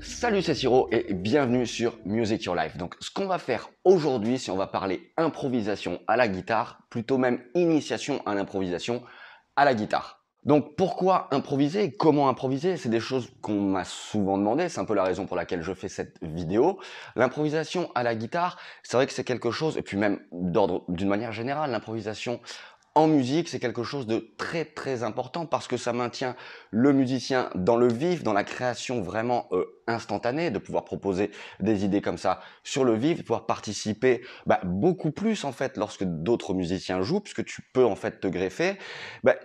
Salut, c'est Siro et bienvenue sur Music Your Life. Donc, ce qu'on va faire aujourd'hui, c'est on va parler improvisation à la guitare, plutôt même initiation à l'improvisation à la guitare. Donc, pourquoi improviser? Comment improviser? C'est des choses qu'on m'a souvent demandé. C'est un peu la raison pour laquelle je fais cette vidéo. L'improvisation à la guitare, c'est vrai que c'est quelque chose, et puis même d'ordre d'une manière générale, l'improvisation en musique, c'est quelque chose de très très important parce que ça maintient le musicien dans le vif, dans la création vraiment euh, instantanée, de pouvoir proposer des idées comme ça sur le vif, de pouvoir participer bah, beaucoup plus en fait lorsque d'autres musiciens jouent, puisque tu peux en fait te greffer. Bah,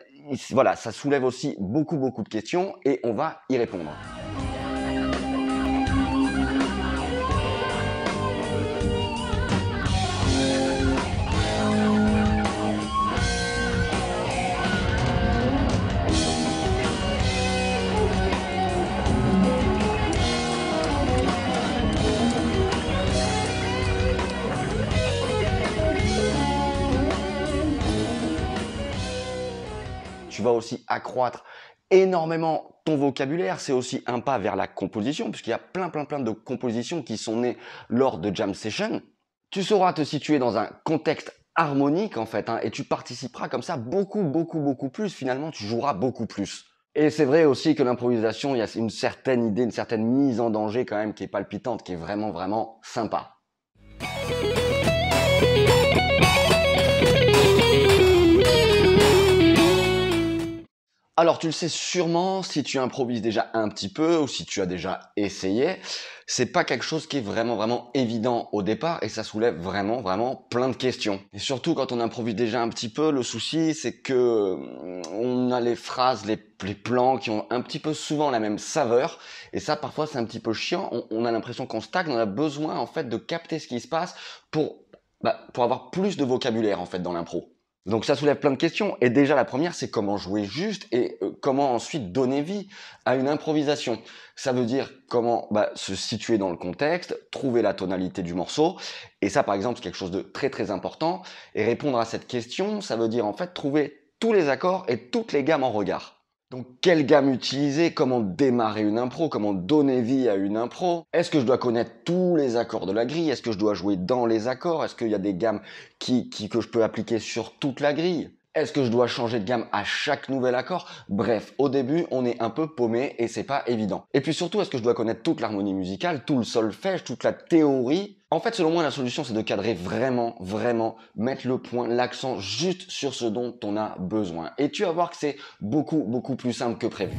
voilà, ça soulève aussi beaucoup beaucoup de questions et on va y répondre. Vas aussi accroître énormément ton vocabulaire. C'est aussi un pas vers la composition, puisqu'il y a plein, plein, plein de compositions qui sont nées lors de jam session. Tu sauras te situer dans un contexte harmonique, en fait, hein, et tu participeras comme ça beaucoup, beaucoup, beaucoup plus. Finalement, tu joueras beaucoup plus. Et c'est vrai aussi que l'improvisation, il y a une certaine idée, une certaine mise en danger quand même qui est palpitante, qui est vraiment, vraiment sympa. Alors tu le sais sûrement si tu improvises déjà un petit peu ou si tu as déjà essayé, c'est pas quelque chose qui est vraiment vraiment évident au départ et ça soulève vraiment vraiment plein de questions. Et surtout quand on improvise déjà un petit peu, le souci c'est que mm, on a les phrases, les, plans qui ont un petit peu souvent la même saveur et ça parfois c'est un petit peu chiant. On, a l'impression qu'on stagne, on a besoin en fait de capter ce qui se passe pour bah, pour avoir plus de vocabulaire en fait dans l'impro. Donc ça soulève plein de questions. Et déjà la première, c'est comment jouer juste et euh, comment ensuite donner vie à une improvisation. Ça veut dire comment bah, se situer dans le contexte, trouver la tonalité du morceau. Et ça, par exemple, c'est quelque chose de très très important. Et répondre à cette question, ça veut dire en fait trouver tous les accords et toutes les gammes en regard. Donc, quelle gamme utiliser Comment démarrer une impro Comment donner vie à une impro? Est-ce que je dois connaître tous les accords de la grille? Est-ce que je dois jouer dans les accords? Est-ce qu'il y a des gammes qui, que je peux appliquer sur toute la grille? Est-ce que je dois changer de gamme à chaque nouvel accord? Bref, au début, on est un peu paumé et c'est pas évident. Et puis surtout, est-ce que je dois connaître toute l'harmonie musicale, tout le solfège, toute la théorie? En fait, selon moi, la solution, c'est de cadrer vraiment, vraiment, mettre le point, l'accent juste sur ce dont on a besoin. Et tu vas voir que c'est beaucoup, beaucoup plus simple que prévu.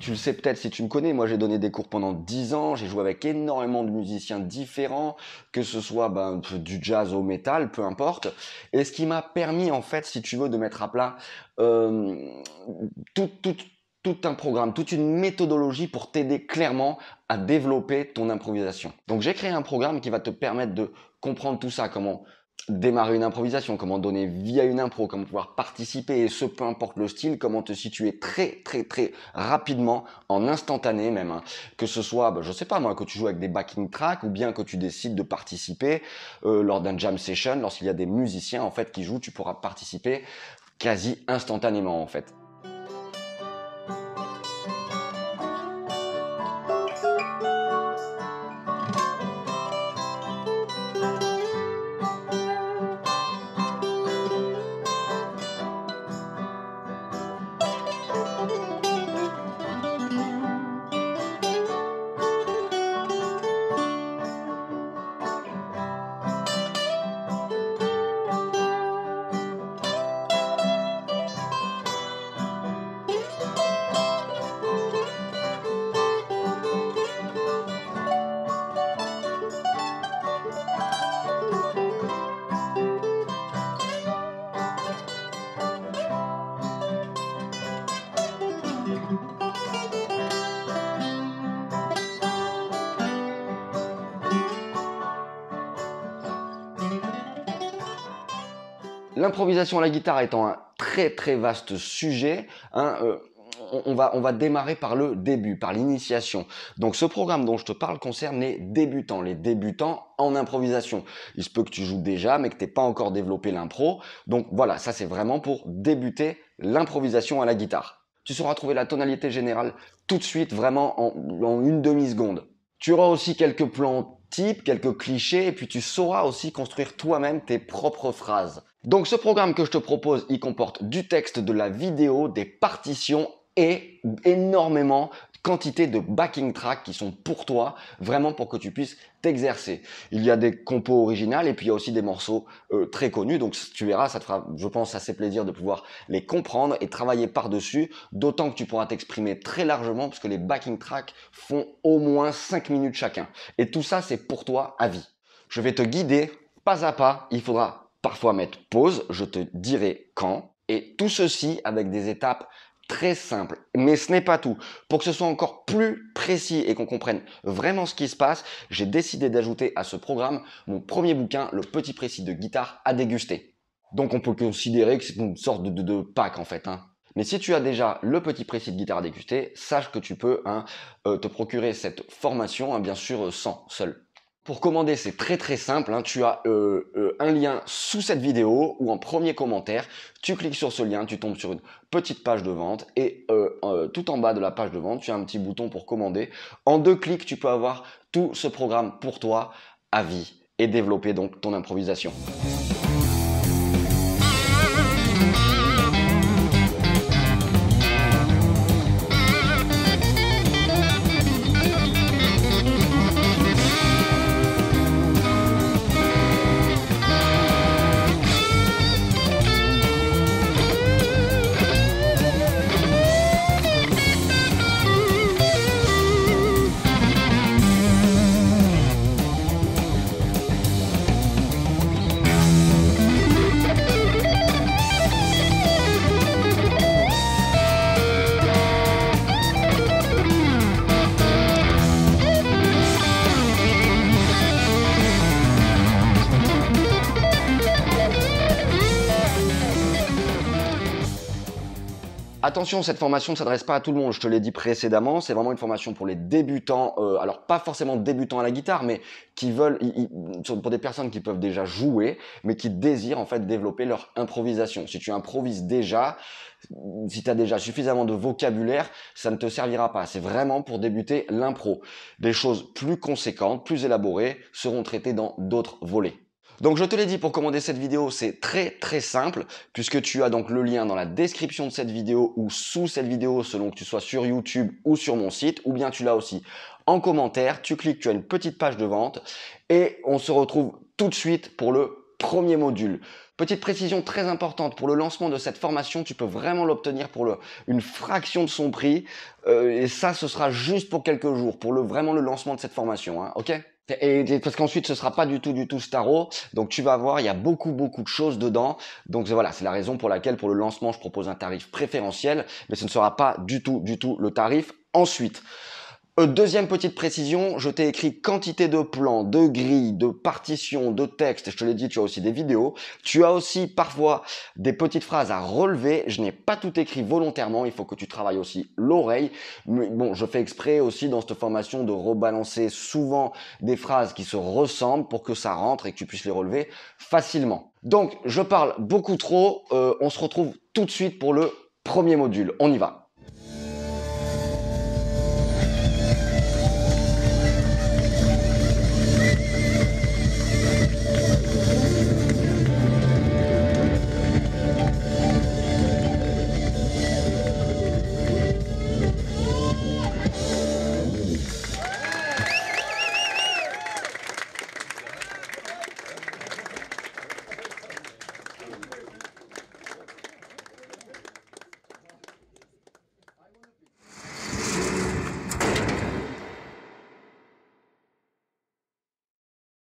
Tu le sais peut-être si tu me connais, moi j'ai donné des cours pendant 10 ans, j'ai joué avec énormément de musiciens différents, que ce soit ben, du jazz au métal, peu importe. Et ce qui m'a permis en fait, si tu veux, de mettre à plat euh, tout, un programme, toute une méthodologie pour t'aider clairement à développer ton improvisation. Donc j'ai créé un programme qui va te permettre de comprendre tout ça, comment démarrer une improvisation, comment donner vie à une impro, comment pouvoir participer, et ce peu importe le style, comment te situer très très très rapidement, en instantané même, hein. que ce soit, bah, je sais pas moi, que tu joues avec des backing tracks ou bien que tu décides de participer euh, lors d'un jam session, lorsqu'il y a des musiciens en fait qui jouent, tu pourras participer quasi instantanément en fait. L'improvisation à la guitare étant un très très vaste sujet, hein, euh, on, va, démarrer par le début, par l'initiation. Donc ce programme dont je te parle concerne les débutants, les débutants en improvisation. Il se peut que tu joues déjà, mais que tu n'aies pas encore développé l'impro. Donc voilà, ça c'est vraiment pour débuter l'improvisation à la guitare. Tu sauras trouver la tonalité générale tout de suite, vraiment en, en une demi-seconde. Tu auras aussi quelques plans types, quelques clichés, et puis tu sauras aussi construire toi-même tes propres phrases. Donc ce programme que je te propose, il comporte du texte, de la vidéo, des partitions et énormément quantité de backing tracks qui sont pour toi, vraiment pour que tu puisses t'exercer. Il y a des compos originales et puis il y a aussi des morceaux euh, très connus. Donc tu verras, ça te fera, je pense, assez plaisir de pouvoir les comprendre et travailler par-dessus. D'autant que tu pourras t'exprimer très largement parce que les backing tracks font au moins 5 minutes chacun. Et tout ça, c'est pour toi à vie. Je vais te guider pas à pas. Il faudra parfois mettre pause. Je te dirai quand. Et tout ceci avec des étapes très simple. Mais ce n'est pas tout. Pour que ce soit encore plus précis et qu'on comprenne vraiment ce qui se passe, j'ai décidé d'ajouter à ce programme mon premier bouquin, Le petit précis de guitare à déguster. Donc on peut considérer que c'est une sorte de, de, pack en fait. Hein. Mais si tu as déjà le petit précis de guitare à déguster, sache que tu peux hein, euh, te procurer cette formation, hein, bien sûr, sans seul. Pour commander, c'est très très simple. Hein. Tu as euh, euh, un lien sous cette vidéo ou en premier commentaire. Tu cliques sur ce lien, tu tombes sur une petite page de vente et euh, tout en bas de la page de vente, tu as un petit bouton pour commander. En deux clics, tu peux avoir tout ce programme pour toi à vie et développer donc ton improvisation. Attention, cette formation ne s'adresse pas à tout le monde, je te l'ai dit précédemment, c'est vraiment une formation pour les débutants, euh, alors pas forcément débutants à la guitare, mais qui veulent, pour des personnes qui peuvent déjà jouer, mais qui désirent en fait développer leur improvisation. Si tu improvises déjà, si tu as déjà suffisamment de vocabulaire, ça ne te servira pas. C'est vraiment pour débuter l'impro. Des choses plus conséquentes, plus élaborées seront traitées dans d'autres volets. Donc je te l'ai dit pour commander cette vidéo, c'est très très simple puisque tu as donc le lien dans la description de cette vidéo ou sous cette vidéo selon que tu sois sur YouTube ou sur mon site ou bien tu l'as aussi en commentaire, tu cliques, tu as une petite page de vente et on se retrouve tout de suite pour le premier module. Petite précision très importante, pour le lancement de cette formation, tu peux vraiment l'obtenir pour une fraction de son prix. Euh, et ça, ce sera juste pour quelques jours, pour le, vraiment le lancement de cette formation. Hein, ok? Et parce qu'ensuite ce sera pas du tout du tout Staro, donc tu vas voir il y a beaucoup beaucoup de choses dedans. Donc voilà, c'est la raison pour laquelle pour le lancement je propose un tarif préférentiel, mais ce ne sera pas du tout du tout le tarif ensuite. Euh, deuxième petite précision, je t'ai écrit quantité de plans, de grilles, de partitions, de textes. Je te l'ai dit, tu as aussi des vidéos. Tu as aussi parfois des petites phrases à relever. Je n'ai pas tout écrit volontairement. Il faut que tu travailles aussi l'oreille. Bon, je fais exprès aussi dans cette formation de rebalancer souvent des phrases qui se ressemblent pour que ça rentre et que tu puisses les relever facilement. Donc, je parle beaucoup trop. Euh, on se retrouve tout de suite pour le premier module. On y va.